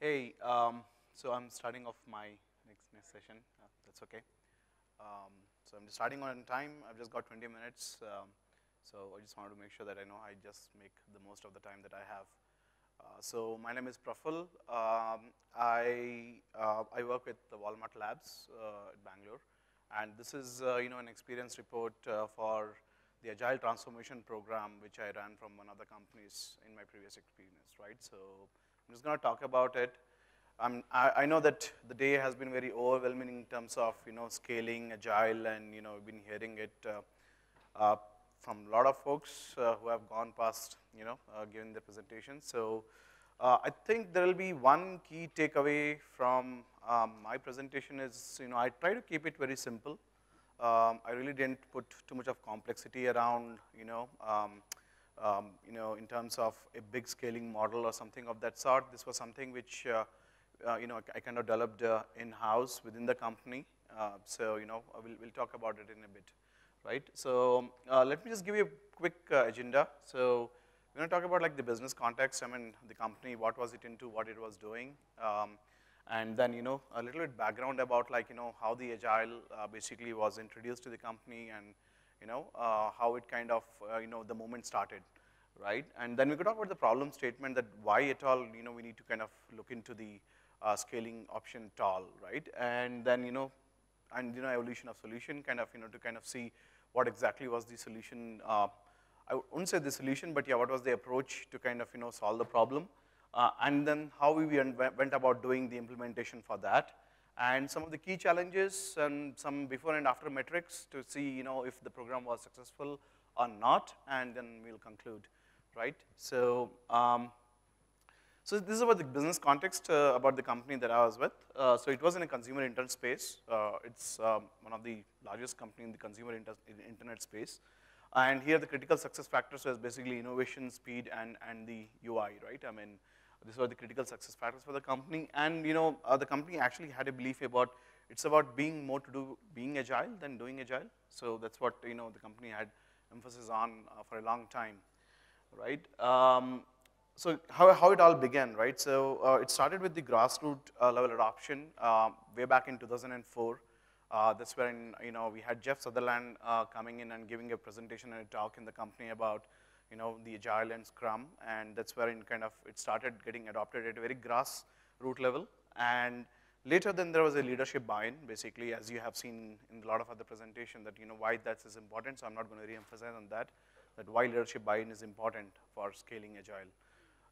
Hey, um, so I'm starting off my next, next session. Uh, that's okay. Um, so I'm just starting on time. I've just got 20 minutes. Um, so I just wanted to make sure that I know I just make the most of the time that I have. Uh, so my name is Praful. Um, I, uh, I work with the Walmart Labs uh, at Bangalore. And this is uh, you know, an experience report uh, for the Agile Transformation Program, which I ran from one of the companies in my previous experience, right? So I'm just going to talk about it. Um, I, I, know that the day has been very overwhelming in terms of you know scaling agile, and you know we've been hearing it uh, uh, from a lot of folks uh, who have gone past you know uh, giving the presentation. So uh, I think there will be one key takeaway from um, my presentation is you know I try to keep it very simple. Um, I really didn't put too much of complexity around you know. Um, you know, in terms of a big scaling model or something of that sort. This was something which, uh, uh, you know, I kind of developed uh, in-house within the company. Uh, so, you know, we'll, we'll talk about it in a bit, right? So, uh, let me just give you a quick uh, agenda. So, we're going to talk about like the business context. I mean, the company, what was it into, what it was doing. Um, and then, you know, a little bit background about like, you know, how the Agile basically was introduced to the company and you know, uh, how it kind of, uh, you know, the moment started, right? And then we could talk about the problem statement that why at all, you know, we need to kind of look into the uh, scaling option at all, right? And then, you know, and, you know, evolution of solution kind of, you know, to kind of see what exactly was the solution. I wouldn't say the solution, but yeah, what was the approach to kind of, you know, solve the problem? and then how we went about doing the implementation for that and some of the key challenges and some before and after metrics to see you know if the program was successful or not, and then we'll conclude, right? So, um, so this is about the business context uh, about the company that I was with. Uh, so it was in a consumer internet space. Uh, it's um, one of the largest company in the consumer inter internet space. And here the critical success factors was basically innovation, speed, and, and the UI, right? I mean, these were the critical success factors for the company. And you know, uh, the company actually had a belief about it's about being more to do being agile than doing agile. So that's what you know the company had emphasis on uh, for a long time, right? Um, so how, how it all began, right? So uh, it started with the grassroots uh, level adoption uh, way back in 2004. Uh, that's when you know we had Jeff Sutherland coming in and giving a presentation and a talk in the company about you know, the Agile and Scrum, and that's where in kind of it started getting adopted at a very grassroots level. And later then there was a leadership buy-in, basically, as you have seen in a lot of other presentation that, you know, why that is important, so I'm not going to re-emphasize on that, that why leadership buy-in is important for scaling Agile.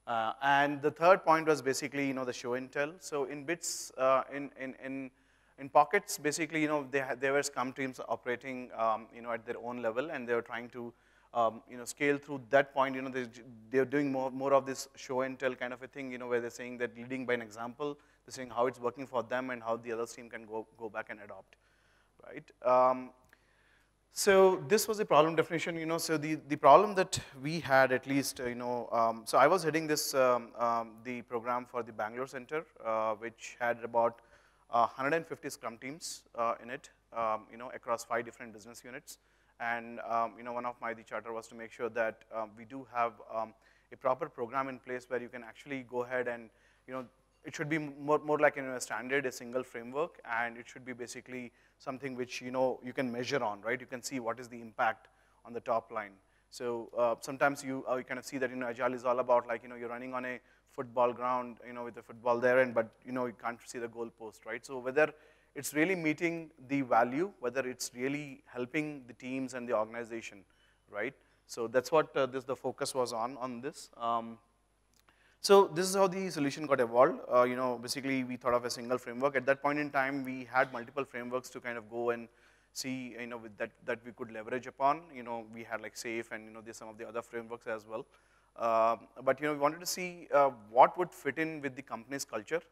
Uh, and the third point was basically, you know, the show and tell. So in bits, uh, in, in, in, in pockets, basically, you know, they had, there were Scrum teams operating, um, you know, at their own level, and they were trying to um, you know, scale through that point, you know, they're doing more, more of this show and tell kind of a thing, you know, where they're saying that leading by an example, they're saying how it's working for them and how the other team can go, go back and adopt, right? Um, so this was a problem definition, you know, so the, the problem that we had at least, uh, you know, um, so I was heading this, um, um, the program for the Bangalore Center, uh, which had about uh, 150 Scrum teams uh, in it, um, you know, across five different business units. And um, you know, one of my the charter was to make sure that um, we do have um, a proper program in place where you can actually go ahead and you know, it should be more, more like you know, a standard, a single framework, and it should be basically something which you know you can measure on, right? You can see what is the impact on the top line. So uh, sometimes you, uh, you kind of see that you know agile is all about like you know you're running on a football ground, you know with the football there, and but you know you can't see the goal post, right? So whether it's really meeting the value, whether it's really helping the teams and the organization, right? So that's what uh, this the focus was on on this. Um, so this is how the solution got evolved. Uh, you know, basically we thought of a single framework. At that point in time, we had multiple frameworks to kind of go and see, you know, with that that we could leverage upon. You know, we had like SAFe and you know, there's some of the other frameworks as well. Uh, but you know, we wanted to see uh, what would fit in with the company's culture.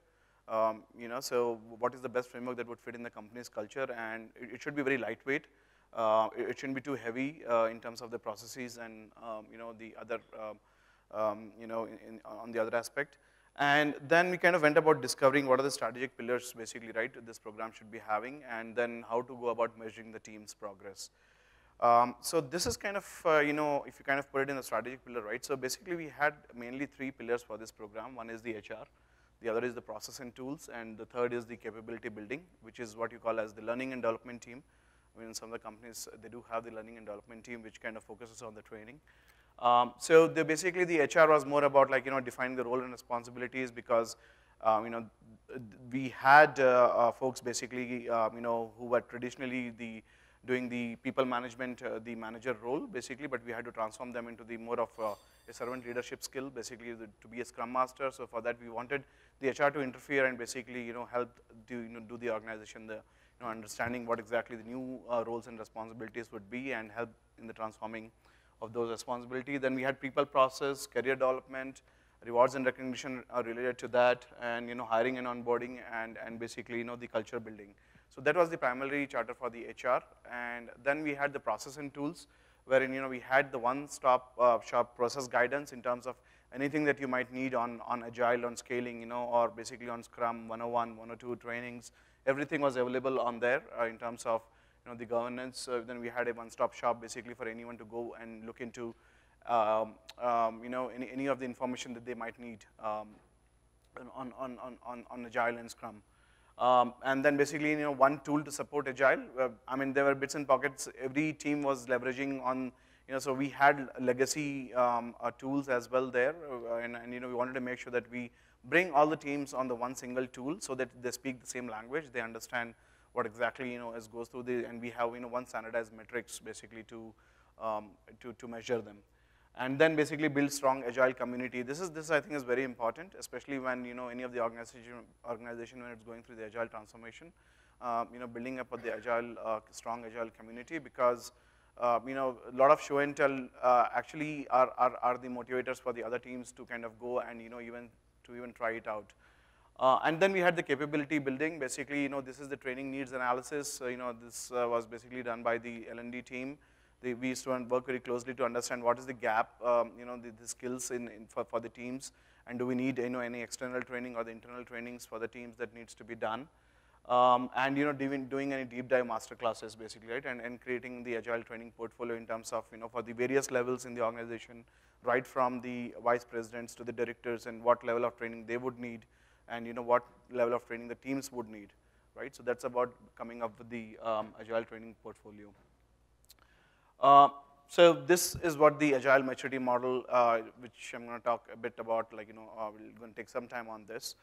Um, you know, so what is the best framework that would fit in the company's culture and it, it should be very lightweight. Uh, it, shouldn't be too heavy uh, in terms of the processes and um, you know the other um, um you know in, in, on the other aspect. And then we kind of went about discovering what are the strategic pillars basically right this program should be having and then how to go about measuring the team's progress. Um, so this is kind of, uh, you know, if you kind of put it in the strategic pillar, right? So basically we had mainly three pillars for this program. One is the HR, the other is the process and tools, and the third is the capability building, which is what you call as the learning and development team. I mean, some of the companies, they do have the learning and development team, which kind of focuses on the training. Um, so basically the HR was more about like, you know, defining the role and responsibilities because, um, you know, we had uh, uh, folks basically, um, you know, who were traditionally the doing the people management, uh, the manager role basically, but we had to transform them into the more of uh, a servant leadership skill, basically the, to be a scrum master. So for that we wanted the HR to interfere and basically, you know, help do, you know, do the organization, the, you know, understanding what exactly the new uh, roles and responsibilities would be and help in the transforming of those responsibilities. Then we had people process, career development, rewards and recognition are related to that, and you know, hiring and onboarding, and, and basically, you know, the culture building. So that was the primary charter for the HR, and then we had the process and tools, wherein you know, we had the one-stop uh, shop process guidance in terms of anything that you might need on, on Agile, on scaling, you know, or basically on Scrum 101, 102 trainings, everything was available on there uh, in terms of you know, the governance. Uh, then we had a one-stop shop basically for anyone to go and look into um, um, you know, any, any of the information that they might need um, on, on, on, on, on Agile and Scrum. Um, and then basically, you know, one tool to support Agile. Uh, I mean, there were bits and pockets. Every team was leveraging on, you know, so we had legacy um, uh, tools as well there. Uh, and, and, you know, we wanted to make sure that we bring all the teams on the one single tool so that they speak the same language. They understand what exactly, you know, as goes through the, and we have, you know, one standardized metrics basically to, um, to, to measure them and then basically build strong agile community. This is this I think is very important, especially when you know any of the organization organization when it's going through the agile transformation. Uh, you know, building up the agile uh, strong agile community because uh, you know a lot of show and tell uh, actually are, are are the motivators for the other teams to kind of go and you know even to even try it out. Uh, and then we had the capability building. Basically, you know, this is the training needs analysis. you know, this uh, was basically done by the L&D team they, we used to work very closely to understand what is the gap, um, you know, the, the skills in, in for, for the teams, and do we need, you know, any external training or the internal trainings for the teams that needs to be done. Um, and you know, doing, doing any deep dive master classes basically, right? And, and creating the agile training portfolio in terms of, you know, for the various levels in the organization, right from the vice presidents to the directors and what level of training they would need and you know, what level of training the teams would need, right? So that's about coming up with the um, agile training portfolio. Uh, so this is what the agile maturity model, uh, which I'm going to talk a bit about, like, you know, uh, we're going to take some time on this.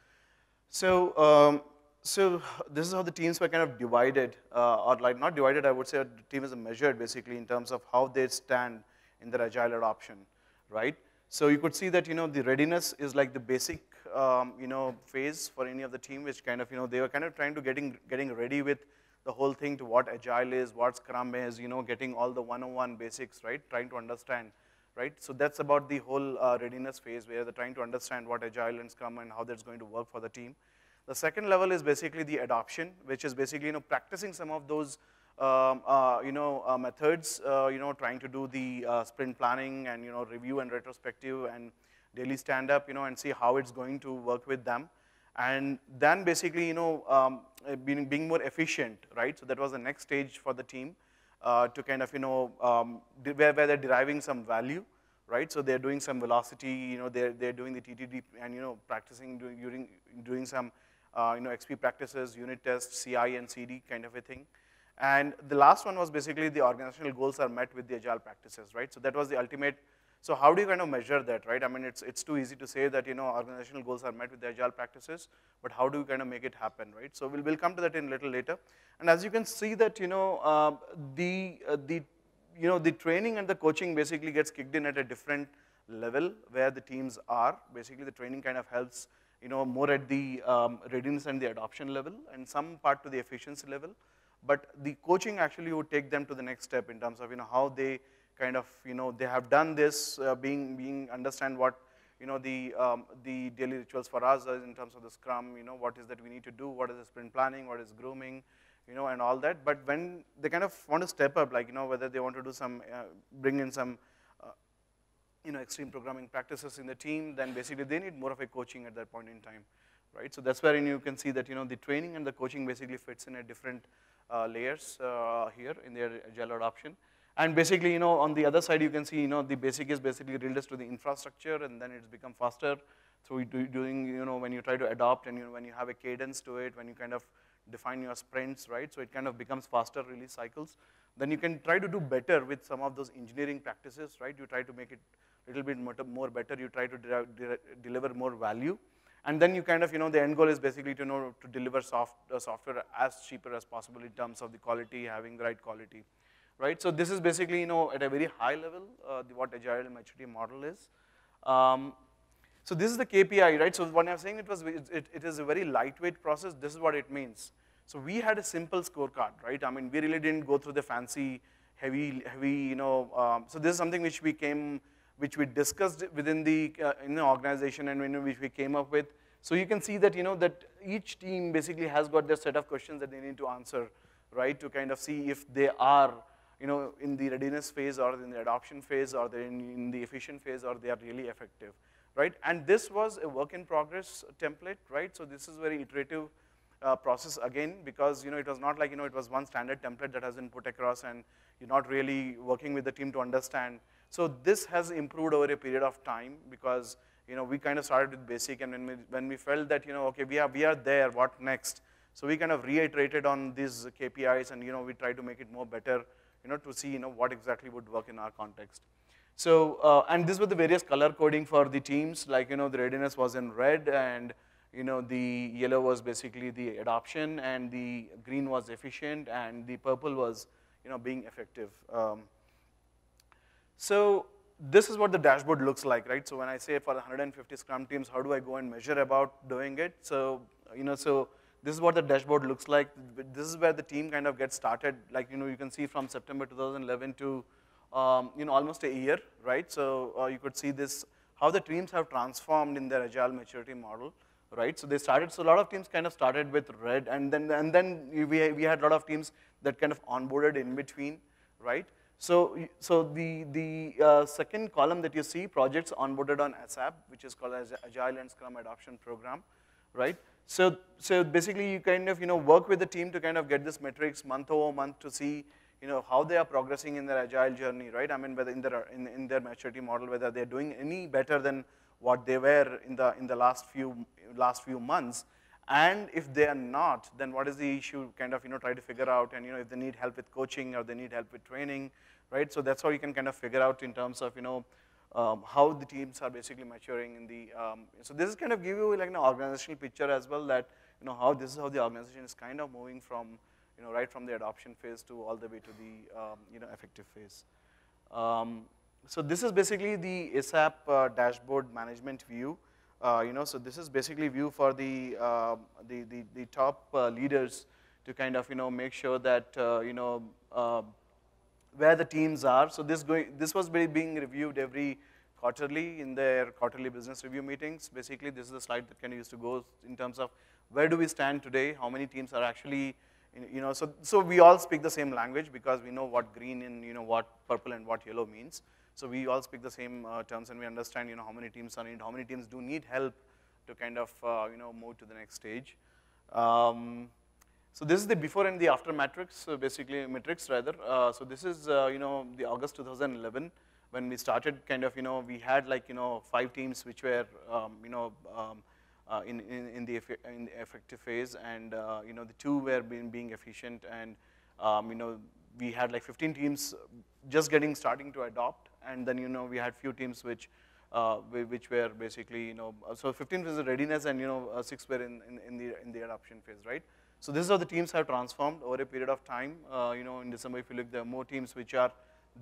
So, um, so this is how the teams were kind of divided, uh, or like not divided, I would say the team is measured basically in terms of how they stand in their agile adoption, right? So you could see that, you know, the readiness is like the basic, um, you know, phase for any of the team, which kind of, you know, they were kind of trying to getting, getting ready with the whole thing to what agile is, what scrum is, you know, getting all the 101 basics, right, trying to understand, right? So that's about the whole uh, readiness phase where they're trying to understand what agile and scrum and how that's going to work for the team. The second level is basically the adoption, which is basically, you know, practicing some of those, um, uh, you know, uh, methods, uh, you know, trying to do the uh, sprint planning and, you know, review and retrospective and daily stand-up, you know, and see how it's going to work with them and then basically, you know, um, being, being more efficient, right? So that was the next stage for the team uh, to kind of, you know, um, where, where they're deriving some value, right? So they're doing some velocity, you know, they're, they're doing the TDD and, you know, practicing, doing, doing, doing some, you know, XP practices, unit tests, CI and CD kind of a thing. And the last one was basically the organizational goals are met with the agile practices, right? So that was the ultimate so how do you kind of measure that, right? I mean, it's, it's too easy to say that, you know, organizational goals are met with the agile practices, but how do you kind of make it happen, right? So we'll, we'll come to that in a little later. And as you can see that, you know, uh, the, uh, the, you know, the training and the coaching basically gets kicked in at a different level where the teams are. Basically, the training kind of helps, you know, more at the um, readiness and the adoption level and some part to the efficiency level. But the coaching actually would take them to the next step in terms of, you know, how they kind of, you know, they have done this, uh, being, being understand what, you know, the, um, the daily rituals for us in terms of the scrum, you know, what is that we need to do, what is the sprint planning, what is grooming, you know, and all that. But when they kind of want to step up, like, you know, whether they want to do some, uh, bring in some, you know, extreme programming practices in the team, then basically they need more of a coaching at that point in time, right? So that's where you can see that, you know, the training and the coaching basically fits in a different uh, layers uh, here in their agile adoption. And basically, you know, on the other side, you can see, you know, the basic is basically reduced to the infrastructure, and then it's become faster through do- doing, you know, when you try to adopt and you know, when you have a cadence to it, when you kind of define your sprints, right? So it kind of becomes faster release cycles. Then you can try to do better with some of those engineering practices, right? You try to make it little bit more, more better. You try to de de deliver more value. And then you kind of, you know, the end goal is basically to know to deliver soft, uh, software as cheaper as possible in terms of the quality, having the right quality, right? So this is basically, you know, at a very high level, uh, the, what agile maturity model is. Um, so this is the KPI, right? So when I'm saying it was, it, it is a very lightweight process, this is what it means. So we had a simple scorecard, right? I mean, we really didn't go through the fancy, heavy, heavy, you know, um, so this is something which we came, which we discussed within the, uh, in the organization and which we came up with. So you can see that, you know, that each team basically has got their set of questions that they need to answer, right? To kind of see if they are, you know, in the readiness phase or in the adoption phase or they're in, in the efficient phase or they are really effective right? And this was a work in progress template, right? So this is very iterative uh, process again because you know it was not like you know it was one standard template that has been put across and you're not really working with the team to understand. So this has improved over a period of time because you know we kind of started with basic and when we, when we felt that you know okay we are we are there what next so we kind of reiterated on these KPIs and you know we try to make it more better you know to see you know what exactly would work in our context. So, uh, and this was the various color coding for the teams, like, you know, the readiness was in red and, you know, the yellow was basically the adoption and the green was efficient and the purple was, you know, being effective. Um, so this is what the dashboard looks like, right? So when I say for the 150 Scrum teams, how do I go and measure about doing it? So, you know, so this is what the dashboard looks like. This is where the team kind of gets started. Like, you know, you can see from September 2011 to um, you know, almost a year, right? So uh, you could see this, how the teams have transformed in their agile maturity model, right? So they started, so a lot of teams kind of started with red, and then, and then we, we had a lot of teams that kind of onboarded in between, right? So, so the, the uh, second column that you see, projects onboarded on ASAP, which is called as Agile and Scrum Adoption Program, right? So, so basically you kind of, you know, work with the team to kind of get this metrics month over month to see you know, how they are progressing in their agile journey, right? I mean, whether in their, in, in their maturity model, whether they're doing any better than what they were in the, in the last, few, last few months. And if they are not, then what is the issue? Kind of, you know, try to figure out and, you know, if they need help with coaching or they need help with training, right? So that's how you can kind of figure out in terms of, you know, um, how the teams are basically maturing in the, um, so this is kind of give you like an organizational picture as well that, you know, how this is how the organization is kind of moving from, you know, right from the adoption phase to all the way to the, um, you know, effective phase. Um, so this is basically the ASAP uh, dashboard management view. Uh, you know, so this is basically view for the, uh, the, the, the, top uh, leaders to kind of, you know, make sure that, uh, you know, um, where the teams are. So this, going, this was being reviewed every quarterly in their quarterly business review meetings. Basically, this is the slide that can use to go in terms of where do we stand today, how many teams are actually you know, so, so we all speak the same language because we know what green and, you know, what purple and what yellow means. So we all speak the same uh, terms and we understand, you know, how many teams are needed, how many teams do need help to kind of, uh, you know, move to the next stage. Um, so this is the before and the after matrix, so basically matrix rather. Uh, so this is, uh, you know, the August 2011 when we started kind of, you know, we had like, you know, five teams which were, um, you know, um, uh, in, in, in, the in the effective phase, and uh, you know the two were being, being efficient, and um, you know we had like 15 teams just getting starting to adopt, and then you know we had few teams which uh, which were basically you know so 15 was the readiness, and you know uh, six were in, in, in, the in the adoption phase, right? So this is how the teams have transformed over a period of time. Uh, you know in December, if you look, there are more teams which are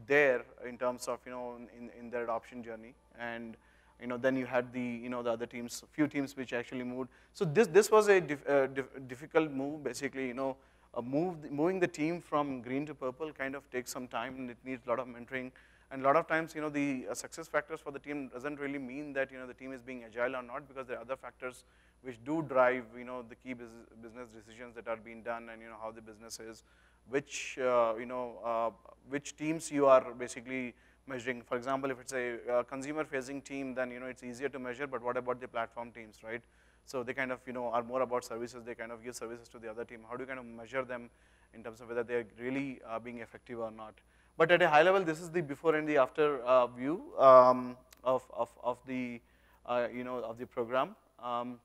there in terms of you know in, in their adoption journey, and you know, then you had the, you know, the other teams, few teams which actually moved. So this, this was a dif uh, dif difficult move, basically, you know, move, moving the team from green to purple kind of takes some time and it needs a lot of mentoring. And a lot of times, you know, the uh, success factors for the team doesn't really mean that, you know, the team is being agile or not because there are other factors which do drive, you know, the key business decisions that are being done and, you know, how the business is, which, uh, you know, uh, which teams you are basically measuring. For example, if it's a uh, consumer-facing team, then you know it's easier to measure. But what about the platform teams, right? So they kind of you know are more about services. They kind of give services to the other team. How do you kind of measure them in terms of whether they're really uh, being effective or not? But at a high level, this is the before and the after uh, view um, of, of, of the uh, you know, of the program. Um,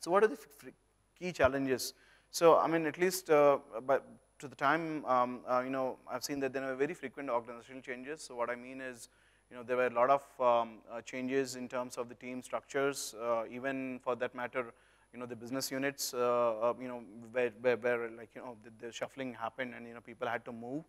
so what are the key challenges? So I mean, at least uh, but to the time, um, uh, you know, I've seen that there are very frequent organizational changes. So what I mean is, you know, there were a lot of um, uh, changes in terms of the team structures, uh, even for that matter, you know, the business units, you know, where, where, where, like, you know, the, the, shuffling happened and, you know, people had to move.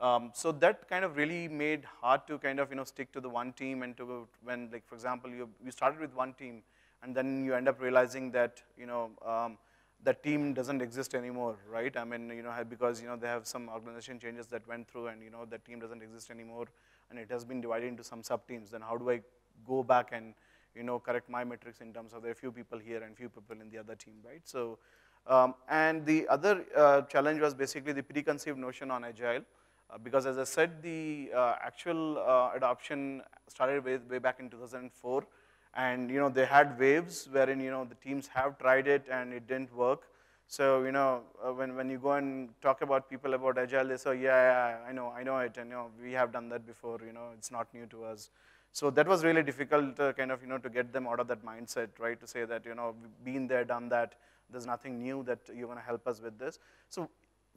Um, so that kind of really made hard to kind of, you know, stick to the one team and to go when, like, for example, you, you started with one team and then you end up realizing that, you know, um, that team doesn't exist anymore, right? I mean, you know, because, you know, they have some organization changes that went through and, you know, that team doesn't exist anymore and it has been divided into some sub-teams, then how do I go back and, you know, correct my metrics in terms of there are few people here and few people in the other team, right? So, um, and the other uh, challenge was basically the preconceived notion on agile, uh, because as I said, the uh, actual uh, adoption started way, way back in 2004, and you know they had waves wherein you know the teams have tried it and it didn't work. So you know uh, when when you go and talk about people about agile, they say, yeah, yeah, I know, I know it, and you know we have done that before. You know it's not new to us. So that was really difficult, uh, kind of you know to get them out of that mindset, right? To say that you know been there, done that. There's nothing new that you're going to help us with this. So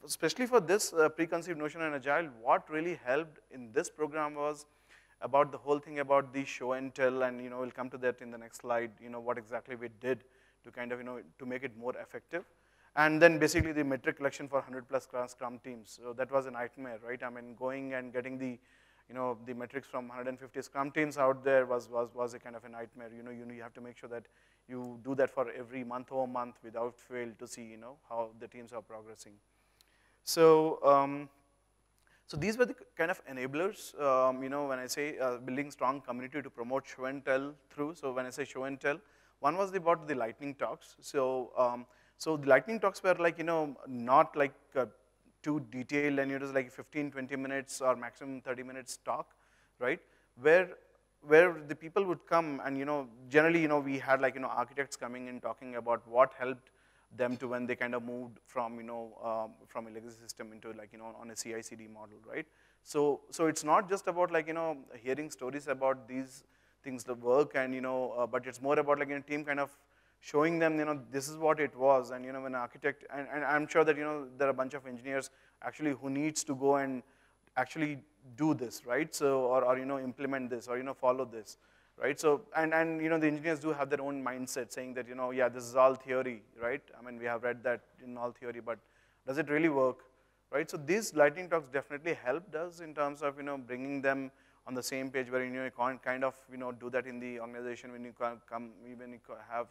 especially for this uh, preconceived notion in agile, what really helped in this program was about the whole thing about the show and tell, and you know, we'll come to that in the next slide, you know, what exactly we did to kind of, you know, to make it more effective. And then basically the metric collection for 100 plus Scrum teams. So that was a nightmare, right? I mean, going and getting the, you know, the metrics from 150 Scrum teams out there was, was, was a kind of a nightmare. You know, you, you have to make sure that you do that for every month over month without fail to see, you know, how the teams are progressing. So, um, so these were the kind of enablers, um, you know, when I say uh, building strong community to promote show and tell through. So when I say show and tell, one was about the lightning talks. So, um, so the lightning talks were like, you know, not like uh, too detailed and it was like 15, 20 minutes or maximum 30 minutes talk, right? Where where the people would come and you know generally you know we had like you know architects coming in talking about what helped them to when they kind of moved from, you know, um, from a legacy system into like, you know, on a CI/CD model, right? So, so it's not just about like, you know, hearing stories about these things that work and, you know, uh, but it's more about like, a team kind of showing them, you know, this is what it was. And, you know, when an architect, and, and I'm sure that, you know, there are a bunch of engineers actually who needs to go and actually do this, right? So, or, or, you know, implement this or, you know, follow this right? So, and, and you know, the engineers do have their own mindset saying that, you know, yeah, this is all theory, right? I mean, we have read that in all theory, but does it really work, right? So these lightning talks definitely helped us in terms of, you know, bringing them on the same page where, you know, you can't kind of, you know, do that in the organization when you come, even you have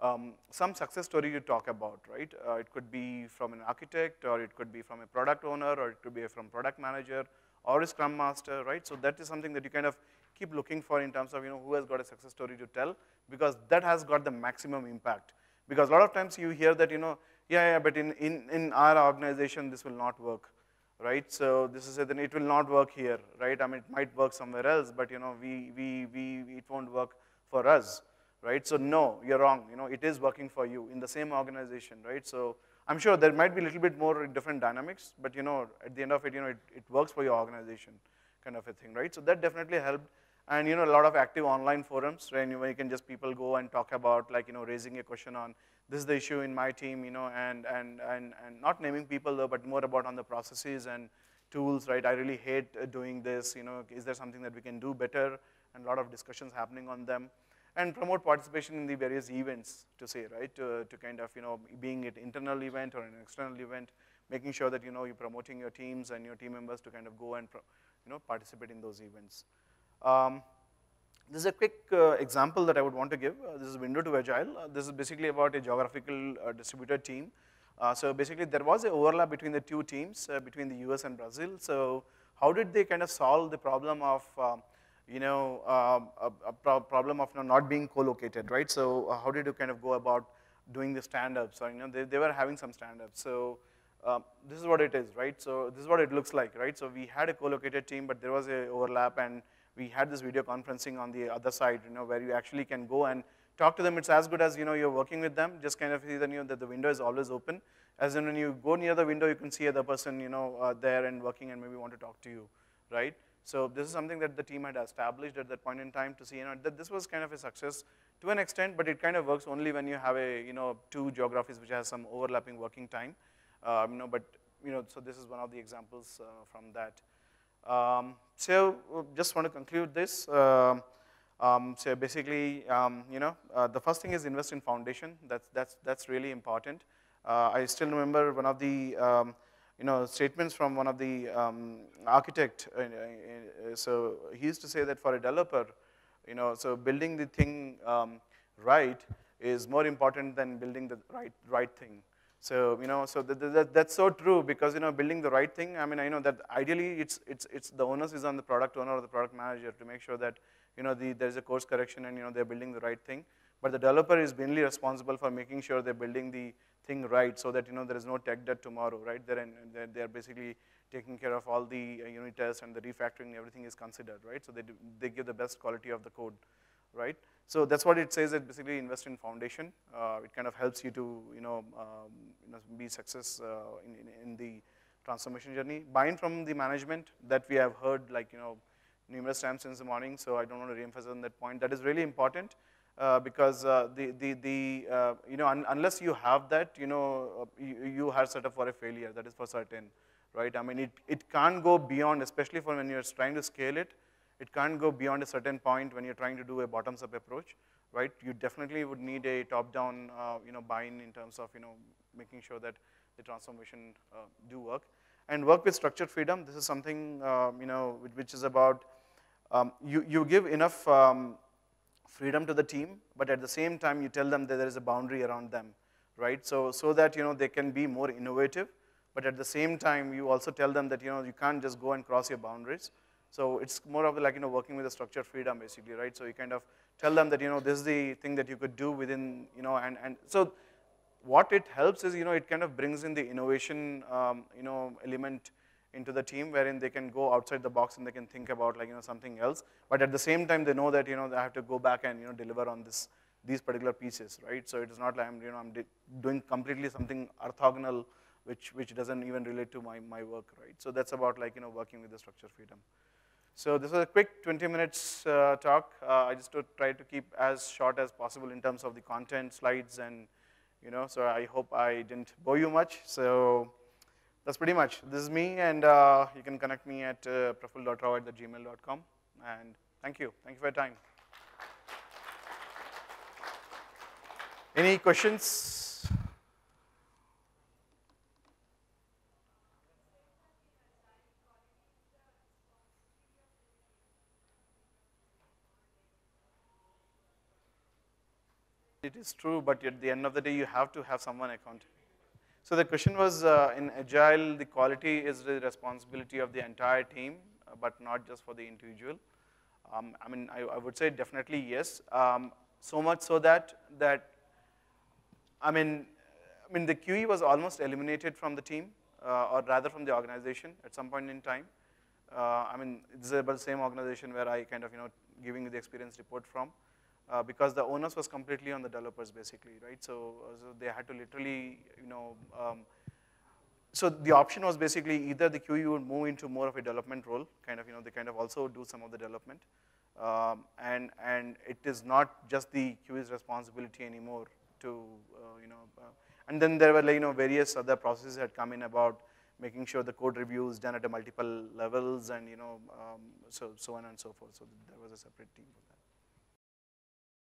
um, some success story you talk about, right? Uh, it could be from an architect or it could be from a product owner or it could be from product manager or a scrum master, right? So that is something that you kind of keep looking for in terms of you know who has got a success story to tell because that has got the maximum impact. Because a lot of times you hear that you know yeah yeah but in in in our organization this will not work, right? So this is then it will not work here, right? I mean it might work somewhere else, but you know we we we it won't work for us, right? So no, you're wrong. You know it is working for you in the same organization, right? So I'm sure there might be a little bit more different dynamics, but you know at the end of it, you know it, it works for your organization, kind of a thing, right? So that definitely helped and you know a lot of active online forums where you, where you can just people go and talk about like you know raising a question on this is the issue in my team you know and and and and not naming people though but more about on the processes and tools right? I really hate uh, doing this you know is there something that we can do better? And a lot of discussions happening on them. And promote participation in the various events to say right? To, to kind of you know being it internal event or an external event making sure that you know you're promoting your teams and your team members to kind of go and you know participate in those events um, this is a quick uh, example that I would want to give. Uh, this is window to agile. Uh, this is basically about a geographical uh, distributed team. Uh, so basically there was an overlap between the two teams, uh, between the US and Brazil. So how did they kind of solve the problem of, you know, a, a pro problem of not being co-located, right? So how did you kind of go about doing the stand-ups? So, you know, they, they were having some stand-ups. So um, this is what it is, right? So this is what it looks like, right? So we had a co-located team, but there was a overlap and we had this video conferencing on the other side, you know, where you actually can go and talk to them. It's as good as, you know, you're working with them, just kind of see you know, that the window is always open. As in when you go near the window, you can see the person, you know, uh, there and working and maybe want to talk to you, right? So this is something that the team had established at that point in time to see, you know, that this was kind of a success to an extent, but it kind of works only when you have a, you know, two geographies which has some overlapping working time. Um, you know, but, you know, so this is one of the examples uh, from that. Um, so uh, just want to conclude this. Um, um, so basically, um, you know, uh, the first thing is invest in foundation. That's, that's, that's really important. Uh, I still remember one of the, um, you know, statements from one of the um, architect. Uh, uh, so he used to say that for a developer, you know, so building the thing right is more important than building the right, right thing. So, you know, so that, that, that's so true because, you know, building the right thing, I mean, I know that ideally it's, it's, it's the onus is on the product owner or the product manager to make sure that, you know, the, there's a course correction and, you know, they're building the right thing. But the developer is mainly responsible for making sure they're building the thing right so that, you know, there is no tech debt tomorrow, right? They're, in, they're, they're basically taking care of all the uh, unit tests and the refactoring, everything is considered, right? So they, do, they give the best quality of the code, right? So that's what it says that basically invest in foundation. Uh, it kind of helps you to, you know, um, you know be success uh, in, in, in, the transformation journey. Buy-in from the management that we have heard like, you know, numerous times since the morning, so I don't want to re-emphasize on that point. That is really important uh, because uh, the, the, the uh, you know, un unless you have that, you know, uh, you, you are set up for a failure, that is for certain, right? I mean, it, it can't go beyond, especially for when you're trying to scale it, it can't go beyond a certain point when you're trying to do a bottoms-up approach, right? You definitely would need a top-down, uh, you know, buy-in in terms of, you know, making sure that the transformation uh, do work. And work with structured freedom. This is something, um, you know, which is about, um, you, you give enough um, freedom to the team, but at the same time, you tell them that there is a boundary around them, right? So, so that, you know, they can be more innovative, but at the same time, you also tell them that, you know, you can't just go and cross your boundaries, so it's more of like, you know, working with a structured freedom basically, right? So you kind of tell them that, you know, this is the thing that you could do within, you know, and, and so what it helps is, you know, it kind of brings in the innovation, um, you know, element into the team wherein they can go outside the box and they can think about like, you know, something else. But at the same time, they know that, you know, they have to go back and, you know, deliver on this, these particular pieces, right? So it is not like I'm, you know, I'm doing completely something orthogonal which, which doesn't even relate to my, my work, right? So that's about like, you know, working with the structure freedom. So this was a quick 20 minutes uh, talk. Uh, I just tried to keep as short as possible in terms of the content, slides, and you know, so I hope I didn't bore you much. So that's pretty much. This is me, and uh, you can connect me at uh, praful.rao at gmail.com. And thank you. Thank you for your time. Any questions? It is true, but at the end of the day, you have to have someone accountable. So the question was, uh, in Agile, the quality is the responsibility of the entire team, uh, but not just for the individual. Um, I mean, I, I, would say definitely yes. Um, so much so that, that I mean, I mean, the QE was almost eliminated from the team, uh, or rather from the organization at some point in time. Uh, I mean, it's about the same organization where I kind of, you know, giving the experience report from uh, because the onus was completely on the developers basically, right? So, uh, so they had to literally, you know, um, so the option was basically either the QE would move into more of a development role, kind of, you know, they kind of also do some of the development, um, and and it is not just the QE's responsibility anymore to, uh, you know, uh, and then there were like, you know various other processes had come in about making sure the code review is done at multiple levels and you know um, so so on and so forth. So there was a separate team for that.